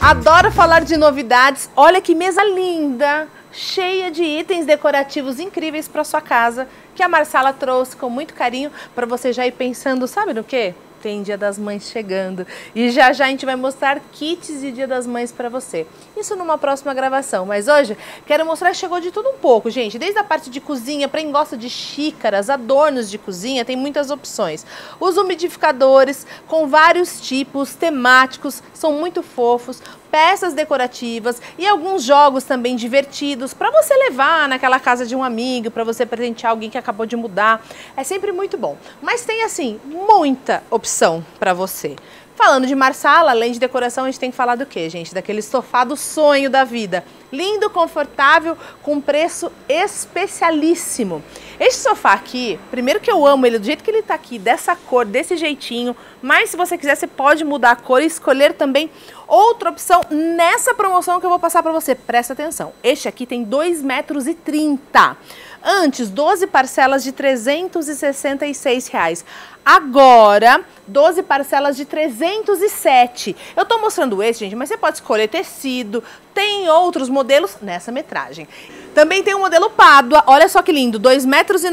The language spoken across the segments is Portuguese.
Adoro falar de novidades. Olha que mesa linda, cheia de itens decorativos incríveis para sua casa, que a Marsala trouxe com muito carinho para você já ir pensando, sabe no quê? Tem Dia das Mães chegando. E já já a gente vai mostrar kits de Dia das Mães para você. Isso numa próxima gravação. Mas hoje quero mostrar chegou de tudo um pouco, gente. Desde a parte de cozinha, para quem gosta de xícaras, adornos de cozinha, tem muitas opções. Os umidificadores com vários tipos temáticos, são muito fofos peças decorativas e alguns jogos também divertidos para você levar naquela casa de um amigo, para você presentear alguém que acabou de mudar. É sempre muito bom. Mas tem assim muita opção para você. Falando de Marsala, além de decoração, a gente tem que falar do quê, gente? Daquele sofá do sonho da vida. Lindo, confortável, com preço especialíssimo. Este sofá aqui, primeiro que eu amo ele do jeito que ele tá aqui, dessa cor, desse jeitinho, mas se você quiser, você pode mudar a cor e escolher também outra opção nessa promoção que eu vou passar para você. Presta atenção. Este aqui tem 2,30 metros. E 30. Antes, 12 parcelas de 366 reais. Agora, 12 parcelas de 307. Eu tô mostrando esse, gente, mas você pode escolher tecido, tem outros modelos nessa metragem. Também tem o modelo Pádua, olha só que lindo, 2,90 metros,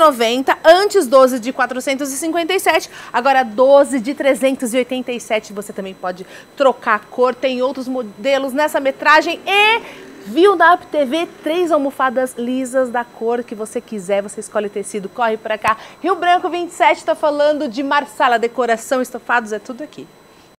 antes 12 de 457, agora 12 de 387. Você também pode trocar a cor, tem outros modelos nessa metragem e Viu na Up TV três almofadas lisas da cor que você quiser, você escolhe tecido, corre para cá. Rio Branco 27 está falando de Marsala, decoração, estofados, é tudo aqui.